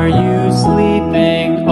Are you sleeping?